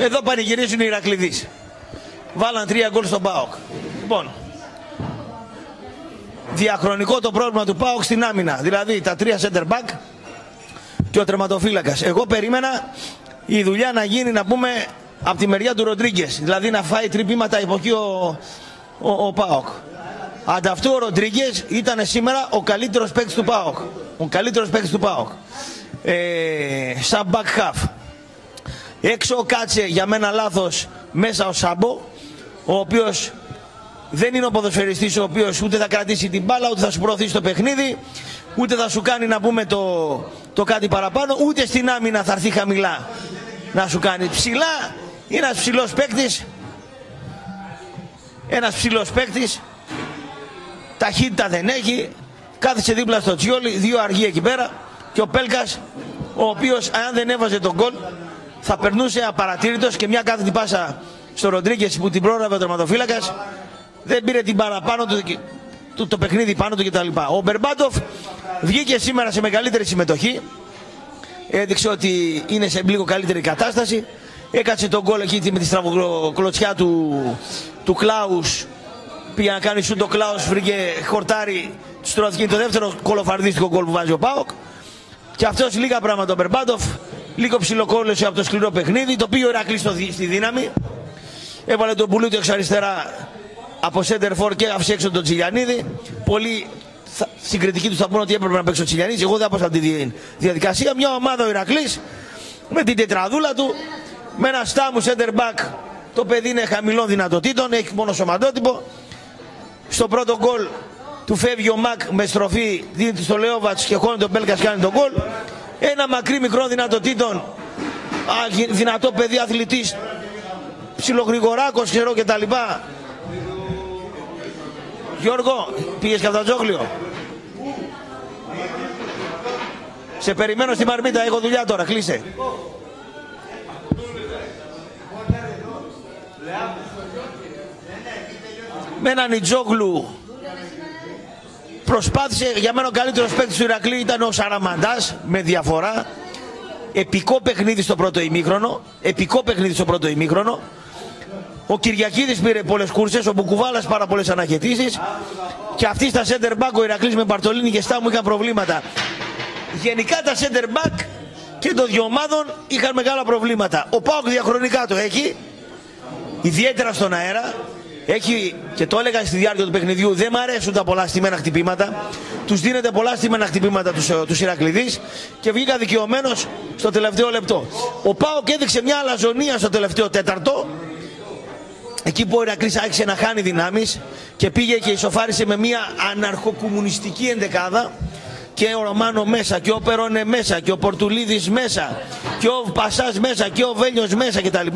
Εδώ πανηγυρίζουν οι Ηρακλειδείς. Βάλαν τρία γκολ στον ΠΑΟΚ. Λοιπόν, διαχρονικό το πρόβλημα του ΠΑΟΚ στην άμυνα. Δηλαδή τα τρία center back και ο τερματοφύλακας. Εγώ περίμενα η δουλειά να γίνει, να πούμε, από τη μεριά του Ροντρίγκες. Δηλαδή να φάει τρυπήματα υπό εκεί ο, ο, ο ΠΑΟΚ. Ανταυτού ο Ροντρίγκες ήταν σήμερα ο καλύτερος παίκτης του ΠΑΟΚ. Ο καλύτερος παίκτης του ΠΑΟΚ. Ε, σαν back half. Έξω κάτσε για μένα λάθος μέσα ο Σάμπο, ο οποίος δεν είναι ο ποδοσφαιριστής ο οποίος ούτε θα κρατήσει την μπάλα, ούτε θα σου προωθήσει το παιχνίδι, ούτε θα σου κάνει να πούμε το, το κάτι παραπάνω, ούτε στην άμυνα θα έρθει χαμηλά να σου κάνει ψηλά. Είναι ένας ψηλός παίκτης, ένας ψηλός παίκτης, ταχύτητα δεν έχει, κάθισε δίπλα στο Τσιόλι, δύο αργοί εκεί πέρα και ο Πέλκας, ο οποίος αν δεν έβαζε τον γκολ θα περνούσε απαρατήρητος και μια κάθετη πάσα στο Ροντρίγκες που την πρόλαβε ο τερματοφύλακας. Δεν πήρε την παραπάνω του, του το παιχνίδι πάνω του κτλ. Ο Μπερμπάντοφ βγήκε σήμερα σε μεγαλύτερη συμμετοχή. Έδειξε ότι είναι σε λίγο καλύτερη κατάσταση. Έκατσε τον γκολ εκεί με τη στραβοκλωτσιά του, του Κλάους. Πήγε να κάνει σου το Κλάους, βρήκε χορτάρι. Του το δεύτερο κολοφαρδίστικο γκολ που βάζει ο Πάοκ. Και αυτός λίγα πράγματα ο Μπερμπάντοφ λίγο ψιλοκόλλησε από το σκληρό παιχνίδι, το πήγε ο Ηρακλής στη δύναμη. Έβαλε τον πουλούτη εξ αριστερά από center for και άφησε έξω τον Τσιλιανίδη. Πολύ συγκριτική τους θα πούνε ότι έπρεπε να παίξει ο Τσιλιανίδη. Εγώ δεν από αυτή τη διαδικασία. Μια ομάδα ο Ηρακλής με την τετραδούλα του, με ένα στάμου center back. Το παιδί είναι χαμηλών δυνατοτήτων, έχει μόνο σωματότυπο. Στο πρώτο γκολ του φεύγει ο Μακ με στροφή, δίνει στο Λεόβατς και χώνει τον Μπέλκα κάνει τον γκολ. Ένα μακρύ μικρό δυνατοτήτων, δυνατό παιδί αθλητής, ψιλογρηγοράκος ξέρω και τα λοιπά. Γιώργο, πήγες καυτατζόγλιο. Σε περιμένω στη Μαρμίτα, έχω δουλειά τώρα, κλείσε. Με έναν Ιτζόγλου Προσπάθησε, για μένα ο καλύτερος παίκτης του Ηρακλή ήταν ο Σαραμαντάς με διαφορά. Επικό παιχνίδι στο πρώτο ημίχρονο. Επικό παιχνίδι στο πρώτο ημίχρονο. Ο Κυριακίδης πήρε πολλές κούρσες, ο Μπουκουβάλας πάρα πολλές αναχαιτήσεις και αυτοί στα center back ο Ηρακλής με Παρτολίνη και Στάμου είχαν προβλήματα. Γενικά τα center back και των δυο ομάδων είχαν μεγάλα προβλήματα. Ο Πάοκ διαχρονικά το έχει, ιδιαίτερα στον αέρα, έχει, και το έλεγα στη διάρκεια του παιχνιδιού, δεν μου αρέσουν τα πολλά στημένα χτυπήματα. Τους δίνεται πολλά στημένα χτυπήματα τους τους Ηρακλειδεί και βγήκα δικαιωμένος στο τελευταίο λεπτό. Ο Πάοκ έδειξε μια αλαζονία στο τελευταίο τέταρτο. Εκεί που ο Ηρακλής άρχισε να χάνει δυνάμεις και πήγε και ισοφάρισε με μια αναρχοκομμουνιστική ενδεκάδα και ο Ρωμάνο μέσα και ο Περόνε μέσα και ο Πορτουλίδης μέσα και ο Πασάς μέσα και ο Βέλιος μέσα κτλ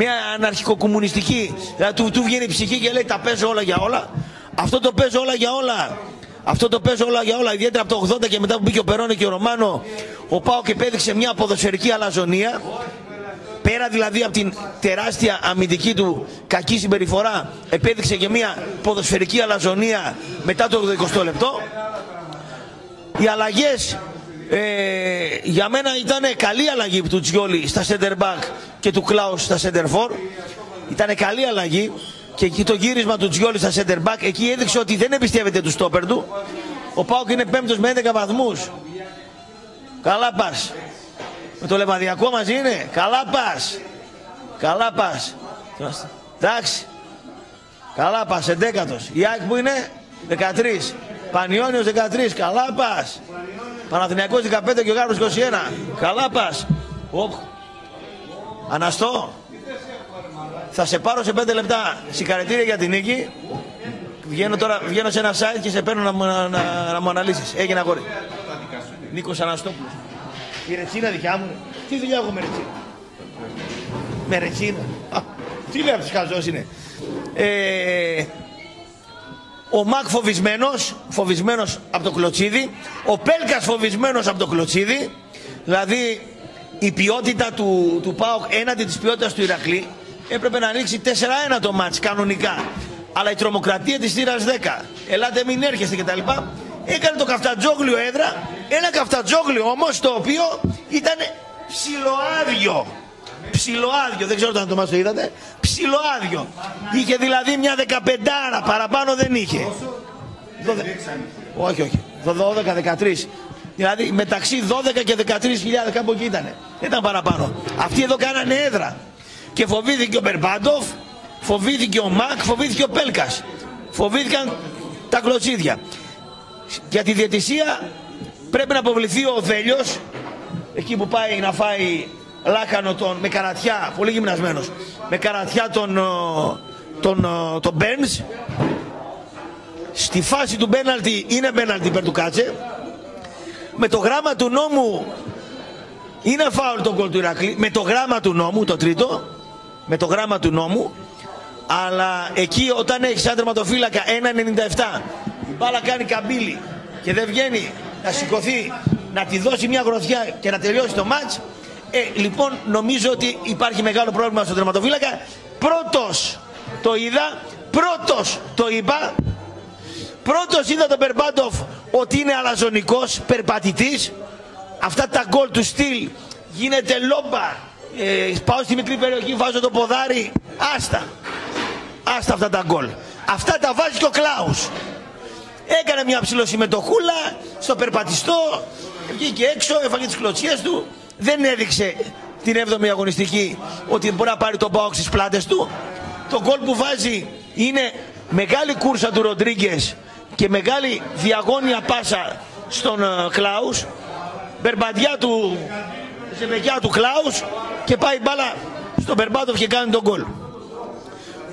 μια αναρχικοκομμουνιστική, δηλαδή του, του βγαίνει η ψυχή και λέει τα παίζω όλα για όλα. Αυτό το παίζω όλα για όλα. Αυτό το παίζω όλα για όλα, ιδιαίτερα από το 80 και μετά που μπήκε ο Περόνε και ο Ρωμάνο, ο Πάο και επέδειξε μια ποδοσφαιρική αλαζονία. Πέρα δηλαδή από την τεράστια αμυντική του κακή συμπεριφορά, επέδειξε και μια ποδοσφαιρική αλαζονία μετά το 20 λεπτό. Οι αλλαγές ε, για μένα ήταν καλή αλλαγή του Τζιόλι στα center back και του Κλάους στα center for. Ήταν καλή αλλαγή και εκεί το γύρισμα του Τζιόλι στα center back εκεί έδειξε ότι δεν εμπιστεύεται τους στόπερ του. Ο Πάουκ είναι πέμπτος με 11 βαθμούς. Καλά πας. Με το λεβαδιακό μαζί είναι. Καλά πας. Καλά πας. Εντάξει. Καλά πας. Εντέκατος. Η Άκη που είναι 13. Πανιόνιος 13. Καλά πας. Παναθηναϊκός 15 και ο Γάρμος 21. Καλά πας. Οπ. Αναστώ. Θα σε πάρω σε 5 λεπτά. Συγχαρητήρια για την νίκη. Βγαίνω τώρα βγαίνω σε ένα site και σε παίρνω να, να, να, να μου αναλύσεις. Έγινε αγόρι. Νίκος Αναστόπουλος. Η ρετσίνα δικιά μου. Τι δουλειά έχω με ρετσίνα; Με ρετσίνα. τι λέει αυτός χαζός είναι. Ε, ο Μακ φοβισμένος, φοβισμένος από το κλωτσίδι, ο Πέλκας φοβισμένος από το κλωτσίδι, δηλαδή η ποιότητα του, του ΠΑΟΚ έναντι της ποιότητας του Ηρακλή έπρεπε να ανοίξει 4-1 το μάτς κανονικά. Αλλά η τρομοκρατία της θύρας 10, ελάτε μην έρχεστε κτλ. Έκανε το καφτατζόγλιο έδρα, ένα καφτατζόγλιο όμως το οποίο ήταν ψιλοάδιο. Ψιλοάδιο, δεν ξέρω αν το μας το είδατε, ψιλοάδιο. Είχε δηλαδή μια δεκαπεντάρα, παραπάνω δεν είχε. Όχι, όχι, 12-13. Δηλαδή μεταξύ 12 και 13 χιλιάδες κάπου εκεί ήταν. Δεν ήταν παραπάνω. Αυτοί εδώ κάνανε έδρα. Και φοβήθηκε ο Μπερμπάντοφ, φοβήθηκε ο Μακ, φοβήθηκε ο Πέλκας. Φοβήθηκαν τα κλωτσίδια. Για τη διαιτησία πρέπει να αποβληθεί ο Βέλιος, εκεί που πάει να φάει λάκανο τον, με καρατιά, πολύ γυμνασμένος, με καρατιά τον, τον, τον Μπέρνς. Στη φάση του πέναλτι είναι πέναλτι υπέρ του Κάτσε. Με το γράμμα του νόμου είναι φάουλ το γκολ του Ηρακλή. Με το γράμμα του νόμου, το τρίτο, με το γράμμα του νόμου, αλλά εκεί όταν έχεις σαν τερματοφύλακα 1,97 η μπάλα κάνει καμπύλη και δεν βγαίνει να σηκωθεί να τη δώσει μια γροθιά και να τελειώσει το μάτς ε, λοιπόν νομίζω ότι υπάρχει μεγάλο πρόβλημα στον τερματοφύλακα. Πρώτος το είδα πρώτος το είπα. Πρώτος είδα τον Περμπάντοφ ότι είναι αλαζονικός περπατητής. Αυτά τα γκολ του στυλ γίνεται λόμπα. Ε, πάω στη μικρή περιοχή βάζω το ποδάρι. Άστα. Άστα αυτά τα γκολ. Αυτά τα βάζει και ο Κλάους. Έκανε μια ψηλοσυμμετοχούλα στο περπατιστό, βγήκε έξω, έφαγε τις κλωτσιές του. Δεν έδειξε την 7η αγωνιστική ότι μπορεί να πάρει τον Πάοξ στις πλάτες του. Το γκολ που βάζει είναι μεγάλη κούρσα του Ροντρίγκες και μεγάλη διαγώνια πάσα στον uh, Κλάους. Μπερμπαντιά του, ζεμπεκιά του Κλάους και πάει μπάλα στον Μπερμπάτοφ και κάνει τον γκολ.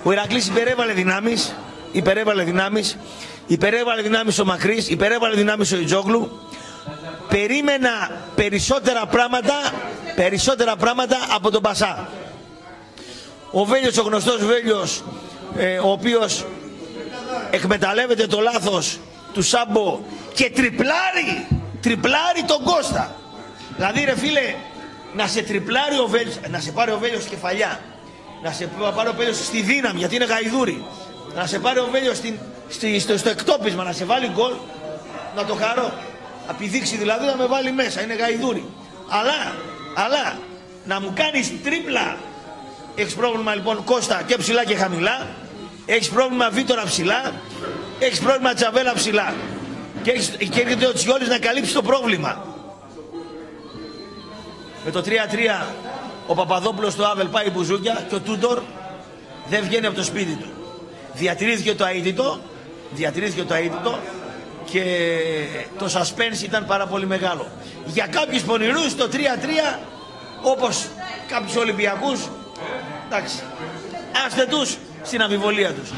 Ο Ηρακλής υπερέβαλε δυνάμεις, υπερέβαλε δυνάμεις, υπερέβαλε δυνάμεις ο Μακρύς, υπερέβαλε δυνάμεις ο Ιτζόγλου. Περίμενα περισσότερα πράγματα, περισσότερα πράγματα από τον Πασά. Ο Βέλιος, ο γνωστός Βέλιος, ε, ο οποίος εκμεταλλεύεται το λάθος του Σάμπο και τριπλάρει, τριπλάρει τον Κώστα. Δηλαδή ρε φίλε, να σε τριπλάρει ο Βέλιος, να σε πάρει ο Βέλιος κεφαλιά να σε πάρει ο Βέλιος στη δύναμη γιατί είναι γαϊδούρι, να σε πάρει ο Βέλιος στο, στο εκτόπισμα, να σε βάλει γκολ, να το χαρώ. Απειδείξει δηλαδή να με βάλει μέσα, είναι γαϊδούρι. Αλλά, αλλά, να μου κάνεις τρίπλα, έχεις πρόβλημα λοιπόν Κώστα και ψηλά και χαμηλά, έχεις πρόβλημα Βίτορα ψηλά, έχεις πρόβλημα Τσαβέλα ψηλά. Και, έχεις, και έρχεται ο Τσιόλης να καλύψει το πρόβλημα. Με το 3-3 ο Παπαδόπουλος στο Άβελ πάει μπουζούκια και ο Τούντορ δεν βγαίνει από το σπίτι του. Διατηρήθηκε το αίτητο, διατηρήθηκε το αίτητο και το suspense ήταν πάρα πολύ μεγάλο. Για κάποιους πονηρούς το 3-3 όπως κάποιους Ολυμπιακούς εντάξει, άστε τους στην αμφιβολία τους.